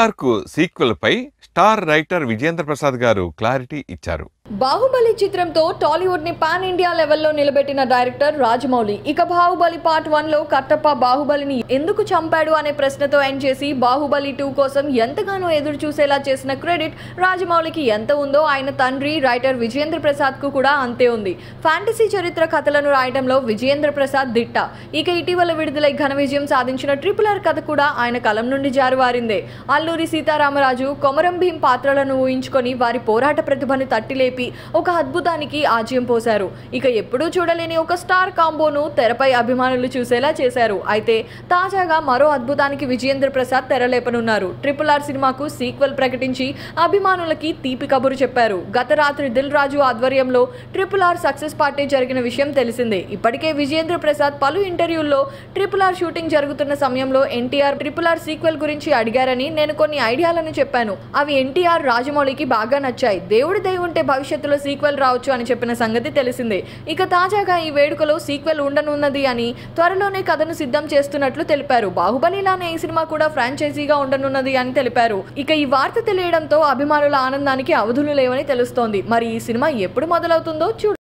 Arc సీక్వెల్పై star writer Vijendra Prasad గారు clarity ఇచ్చారు. బాహుబలి చిత్రంతో టాలీవుడ్ని పాన్ ఇండియా లెవెల్లో నిలబెట్టిన డైరెక్టర్ రాజమౌళి. ఇక బాహుబలి పార్ట్ వన్లో కట్టప్ప బాహుబలిని ఎందుకు చంపాడు అనే ప్రశ్నతో ఎండ్ చేసి బాహుబలి టూ కోసం ఎంతగానో ఎదురు చూసేలా చేసిన క్రెడిట్ రాజమౌళికి ఎంత ఉందో ఆయన తండ్రి రైటర్ విజయేంద్ర ప్రసాద్కు కూడా అంతే ఉంది. ఫ్యాంటసీ చరిత్ర కథలను రాయడంలో విజయేంద్ర ప్రసాద్ దిట్ట. ఇక ఇటీవల విడుదలై ఘన విజయం సాధించిన ట్రిపుల్ ఆర్ కథ కూడా ఆయన కలం నుండి జారువారిందే. అల్లూరి సీతారామరాజు కొమరం భీం పాత్రలను ఊహించుకొని వారి పోరాట ప్రతిభను తట్టిలేపి ఒక అద్భుతానికి ఆజ్యం పోశారు. ఇక ఎప్పుడూ చూడలేని ఒక స్టార్ కాంబోను తెరపై అభిమానులు చూసేలా చేశారు. అయితే తాజాగా మరో అద్భుతానికి విజయేంద్ర ప్రసాద్ తెరలేపనున్నారు. ట్రిపుల్ ఆర్ సినిమాకు సీక్వెల్ ప్రకటించి అభిమానులకి తీపి కబురు చెప్పారు. గత రాత్రి దిల్ రాజు ఆధ్వర్యంలో ట్రిపుల్ ఆర్ సక్సెస్ పార్టీ జరిగిన విషయం తెలిసిందే. ఇప్పటికే విజయేంద్ర ప్రసాద్ పలు ఇంటర్వ్యూల్లో ట్రిపుల్ ఆర్ షూటింగ్ జరుగుతున్న సమయంలో ఎన్టీఆర్ ట్రిపుల్ ఆర్ సీక్వెల్ గురించి అడిగారని నేను కొన్ని ఐడియాలను చెప్పాను. అవి ఎన్టీఆర్ రాజమౌళికి బాగా నచ్చాయి. దేవుడి దయ ఉంటే భవిష్యత్తులో సీక్వెల్ రావచ్చు అని చెప్పిన సంగతి తెలిసిందే. ఇక తాజాగా ఈ వేడుకలో సీక్వెల్ ఉండనున్నది అని త్వరలోనే కథను సిద్ధం చేస్తున్నట్లు తెలిపారు. బాహుబలిలానే ఈ సినిమా కూడా ఫ్రాంచైజీగా ఉండనున్నది అని తెలిపారు. ఇక ఈ వార్త తెలియడంతో అభిమానుల ఆనందానికి అవధులు లేవని తెలుస్తోంది. మరి ఈ సినిమా ఎప్పుడు మొదలవుతుందో చూడు